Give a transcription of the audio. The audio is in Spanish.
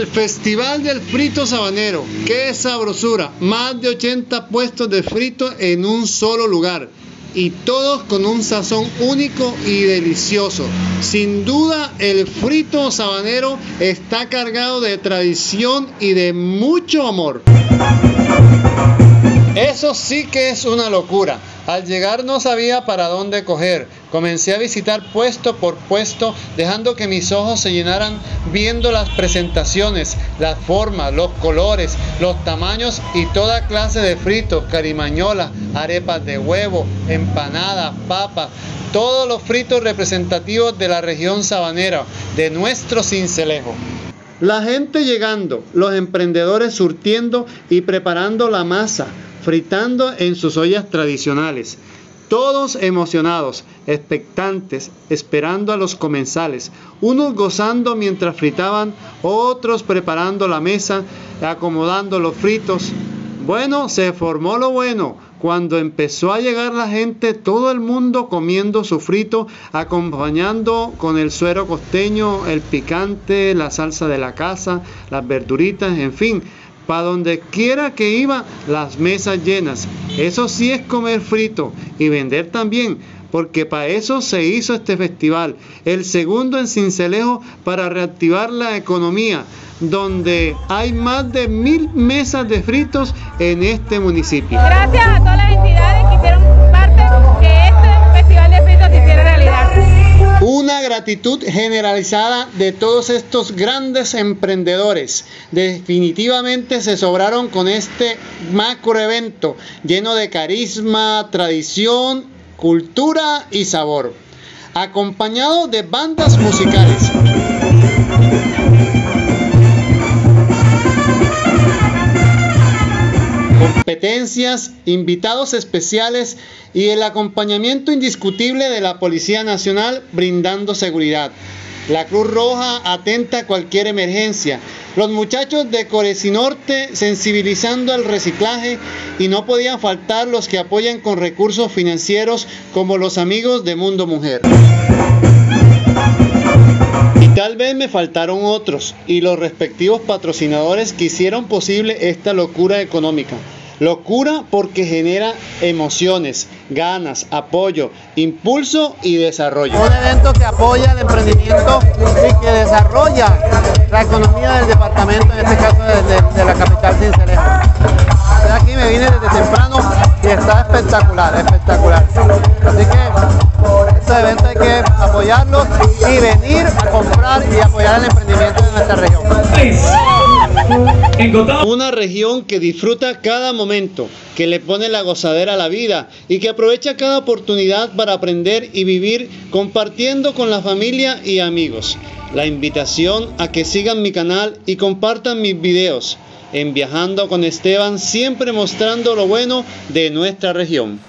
El Festival del Frito Sabanero. ¡Qué sabrosura! Más de 80 puestos de frito en un solo lugar. Y todos con un sazón único y delicioso. Sin duda, el frito sabanero está cargado de tradición y de mucho amor. Eso sí que es una locura. Al llegar no sabía para dónde coger. Comencé a visitar puesto por puesto, dejando que mis ojos se llenaran viendo las presentaciones, las formas, los colores, los tamaños y toda clase de fritos, carimañolas, arepas de huevo, empanadas, papas, todos los fritos representativos de la región sabanera, de nuestro cincelejo. La gente llegando, los emprendedores surtiendo y preparando la masa, fritando en sus ollas tradicionales. Todos emocionados, expectantes, esperando a los comensales, unos gozando mientras fritaban, otros preparando la mesa, acomodando los fritos. Bueno, se formó lo bueno. Cuando empezó a llegar la gente, todo el mundo comiendo su frito, acompañando con el suero costeño, el picante, la salsa de la casa, las verduritas, en fin, para donde quiera que iba, las mesas llenas. Eso sí es comer frito y vender también, porque para eso se hizo este festival. El segundo en Cincelejo para reactivar la economía, donde hay más de mil mesas de fritos en este municipio. Gracias a todas Una gratitud generalizada de todos estos grandes emprendedores. Definitivamente se sobraron con este macro evento lleno de carisma, tradición, cultura y sabor. Acompañado de bandas musicales. Competencias, invitados especiales y el acompañamiento indiscutible de la Policía Nacional brindando seguridad. La Cruz Roja atenta a cualquier emergencia. Los muchachos de Corecinorte sensibilizando al reciclaje y no podían faltar los que apoyan con recursos financieros como los amigos de Mundo Mujer. Y tal vez me faltaron otros y los respectivos patrocinadores que hicieron posible esta locura económica. Locura porque genera emociones, ganas, apoyo, impulso y desarrollo. Un evento que apoya el emprendimiento y que desarrolla la economía del departamento, en este caso de, la capital Cincelejo. Aquí me vine desde temprano y está espectacular, espectacular. Así que este evento hay que apoyarlo y venir a comprar y apoyar el emprendimiento de nuestra región. Una región que disfruta cada momento, que le pone la gozadera a la vida y que aprovecha cada oportunidad para aprender y vivir compartiendo con la familia y amigos. La invitación a que sigan mi canal y compartan mis videos en Viajando con Esteban, siempre mostrando lo bueno de nuestra región.